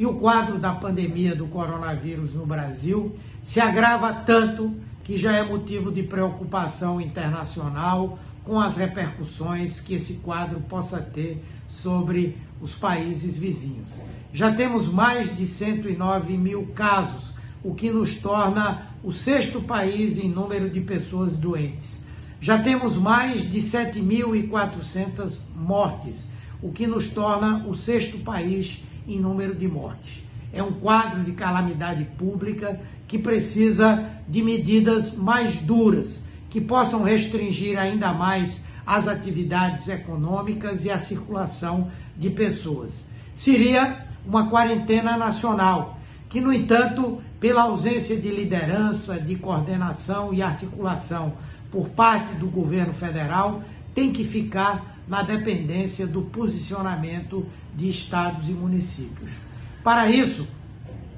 e o quadro da pandemia do coronavírus no Brasil se agrava tanto que já é motivo de preocupação internacional com as repercussões que esse quadro possa ter sobre os países vizinhos. Já temos mais de 109 mil casos, o que nos torna o sexto país em número de pessoas doentes. Já temos mais de 7.400 mortes, o que nos torna o sexto país em número de mortes. É um quadro de calamidade pública que precisa de medidas mais duras, que possam restringir ainda mais as atividades econômicas e a circulação de pessoas. Seria uma quarentena nacional, que, no entanto, pela ausência de liderança, de coordenação e articulação por parte do governo federal, tem que ficar na dependência do posicionamento de estados e municípios. Para isso,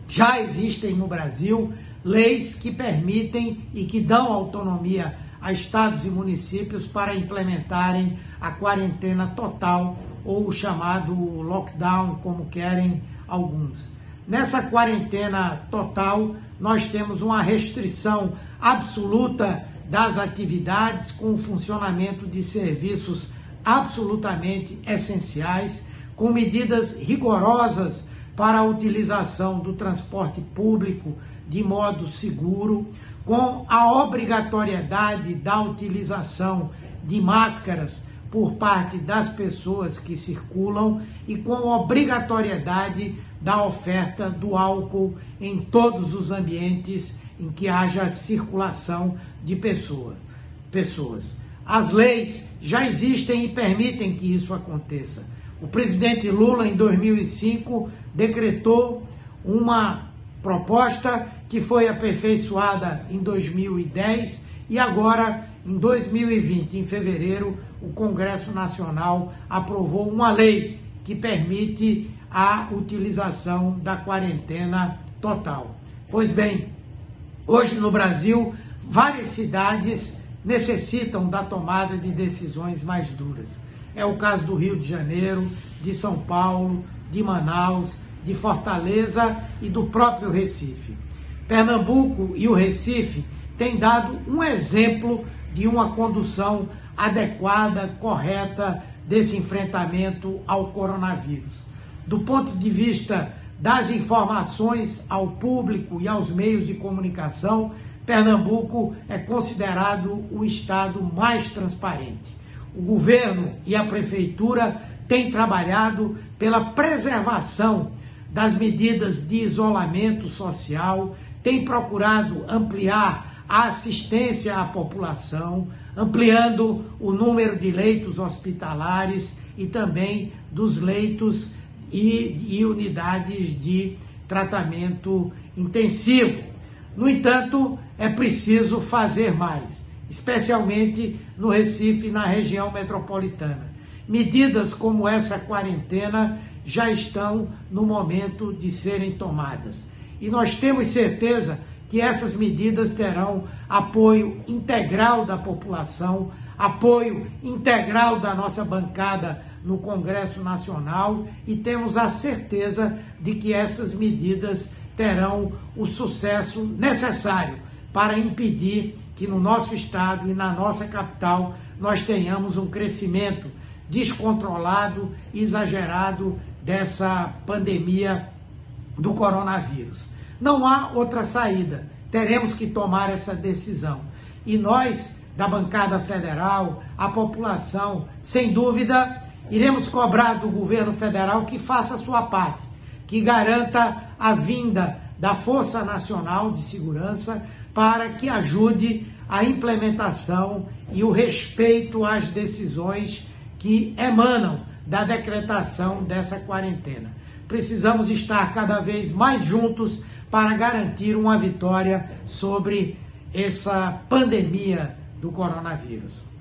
já existem no Brasil leis que permitem e que dão autonomia a estados e municípios para implementarem a quarentena total ou o chamado lockdown, como querem alguns. Nessa quarentena total, nós temos uma restrição absoluta das atividades com o funcionamento de serviços absolutamente essenciais, com medidas rigorosas para a utilização do transporte público de modo seguro, com a obrigatoriedade da utilização de máscaras por parte das pessoas que circulam e com obrigatoriedade da oferta do álcool em todos os ambientes em que haja circulação de pessoa, pessoas. As leis já existem e permitem que isso aconteça. O presidente Lula, em 2005, decretou uma proposta que foi aperfeiçoada em 2010 e agora, em 2020, em fevereiro, o Congresso Nacional aprovou uma lei que permite a utilização da quarentena total. Pois bem, hoje no Brasil, várias cidades necessitam da tomada de decisões mais duras. É o caso do Rio de Janeiro, de São Paulo, de Manaus, de Fortaleza e do próprio Recife. Pernambuco e o Recife têm dado um exemplo de uma condução adequada, correta desse enfrentamento ao coronavírus. Do ponto de vista das informações ao público e aos meios de comunicação, Pernambuco é considerado o estado mais transparente. O governo e a prefeitura têm trabalhado pela preservação das medidas de isolamento social, têm procurado ampliar a assistência à população, ampliando o número de leitos hospitalares e também dos leitos e, e unidades de tratamento intensivo. No entanto, é preciso fazer mais, especialmente no Recife e na região metropolitana. Medidas como essa quarentena já estão no momento de serem tomadas. E nós temos certeza que essas medidas terão apoio integral da população, apoio integral da nossa bancada no Congresso Nacional e temos a certeza de que essas medidas terão o sucesso necessário para impedir que no nosso estado e na nossa capital nós tenhamos um crescimento descontrolado, exagerado dessa pandemia do coronavírus. Não há outra saída. Teremos que tomar essa decisão. E nós, da bancada federal, a população, sem dúvida, iremos cobrar do governo federal que faça a sua parte, que garanta a vinda da Força Nacional de Segurança para que ajude a implementação e o respeito às decisões que emanam da decretação dessa quarentena. Precisamos estar cada vez mais juntos para garantir uma vitória sobre essa pandemia do coronavírus.